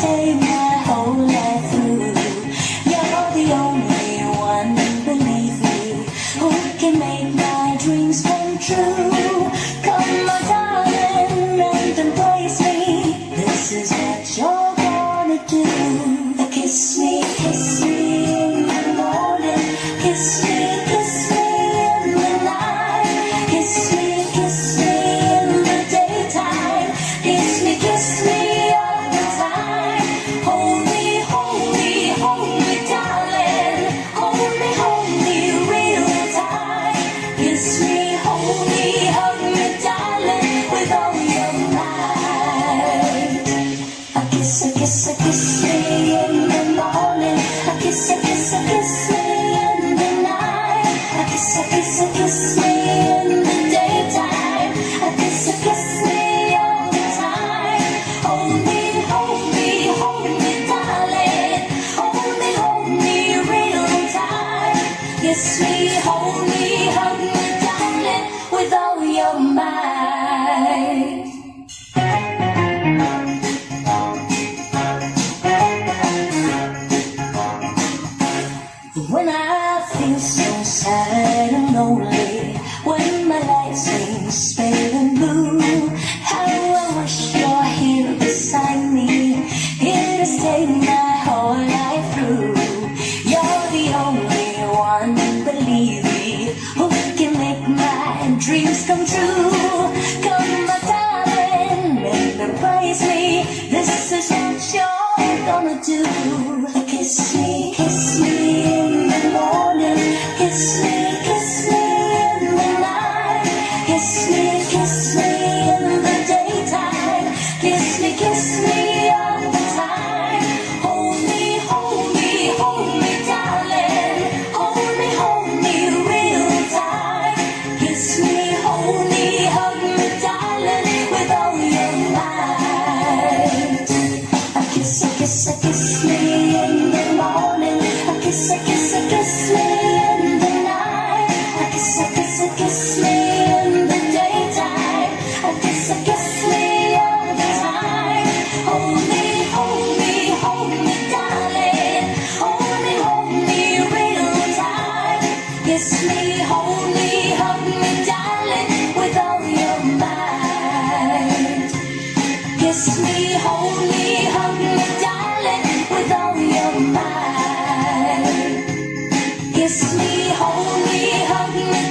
whole life through. You're the only one, believe me, who can make my dreams come true. Come, my darling, and embrace me. This is what you're gonna do. Kiss, a kiss, a kiss me in the morning. A kiss, a kiss, a kiss me in the night. A kiss, a kiss, a kiss me in the daytime. A kiss, a kiss me all the time. Hold me, hold me, hold me, darling. Hold me, hold me real tight. Kiss me, hold me, hug me, darling, with all your might. Sad and lonely, when my life seems pale and blue, how I wish you're here beside me, here to stay my whole life through. You're the only one, believe me, who can make my dreams come true. Come, my darling, and embrace me. This is what you're gonna do. Kiss me, kiss me all the time. Hold me, hold me, hold me, darling. Hold me, hold me real tight. Kiss me, hold me, hug me, darling, with all your might. Kiss, kiss, kiss Kiss me, hold me, darling, with all your mind. Kiss me, holy, hug me,